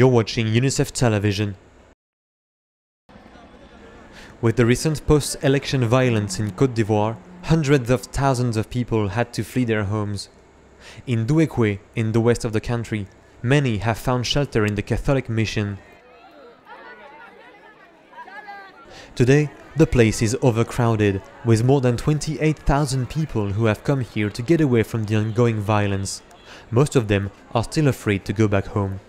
You're watching UNICEF Television. With the recent post-election violence in Côte d'Ivoire, hundreds of thousands of people had to flee their homes. In Duékoué, in the west of the country, many have found shelter in the Catholic mission. Today, the place is overcrowded, with more than 28,000 people who have come here to get away from the ongoing violence. Most of them are still afraid to go back home.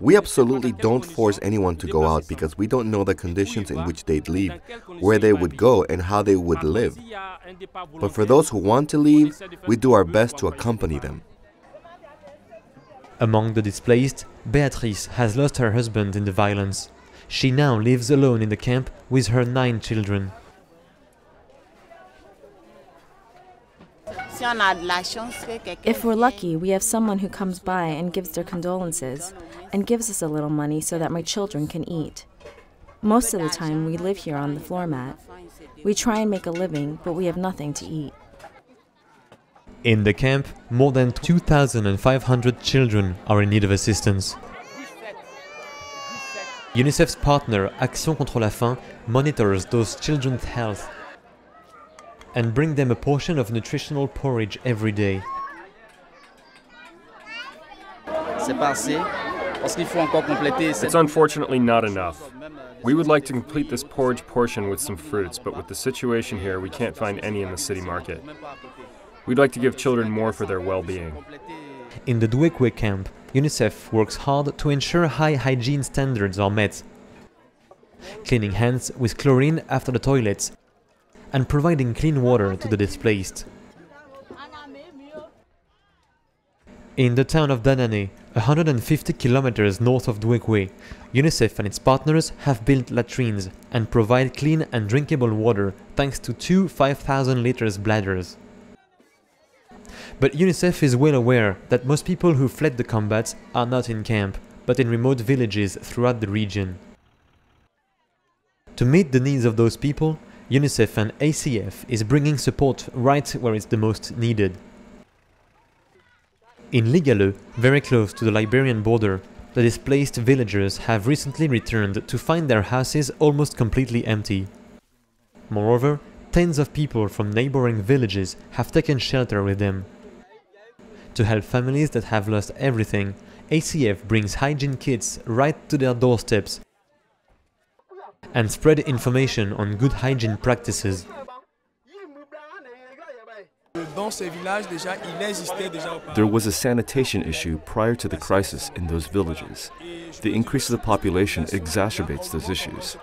We absolutely don't force anyone to go out because we don't know the conditions in which they'd leave, where they would go, and how they would live. But for those who want to leave, we do our best to accompany them. Among the displaced, Beatrice has lost her husband in the violence. She now lives alone in the camp with her nine children. If we're lucky, we have someone who comes by and gives their condolences and gives us a little money so that my children can eat. Most of the time, we live here on the floor mat. We try and make a living, but we have nothing to eat. In the camp, more than 2,500 children are in need of assistance. UNICEF's partner Action contre la faim monitors those children's health and bring them a portion of nutritional porridge every day. It's unfortunately not enough. We would like to complete this porridge portion with some fruits, but with the situation here, we can't find any in the city market. We'd like to give children more for their well-being. In the Duékoué camp, UNICEF works hard to ensure high hygiene standards are met. Cleaning hands with chlorine after the toilets and providing clean water to the displaced. In the town of Danane, 150 kilometers north of Duékoué, UNICEF and its partners have built latrines and provide clean and drinkable water thanks to two 5,000 liters bladders. But UNICEF is well aware that most people who fled the combat are not in camp, but in remote villages throughout the region. To meet the needs of those people, UNICEF and ACF is bringing support right where it's the most needed. In Ligaleu, very close to the Liberian border, the displaced villagers have recently returned to find their houses almost completely empty. Moreover, tens of people from neighboring villages have taken shelter with them. To help families that have lost everything, ACF brings hygiene kits right to their doorsteps and spread information on good hygiene practices. There was a sanitation issue prior to the crisis in those villages. The increase of the population exacerbates those issues.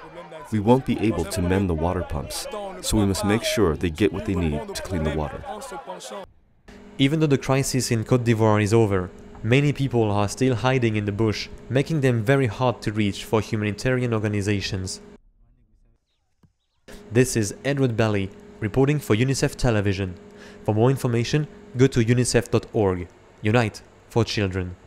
We won't be able to mend the water pumps, so we must make sure they get what they need to clean the water. Even though the crisis in Côte d'Ivoire is over, many people are still hiding in the bush, making them very hard to reach for humanitarian organizations. This is Edward Belly, reporting for UNICEF Television. For more information, go to unicef.org. Unite for Children.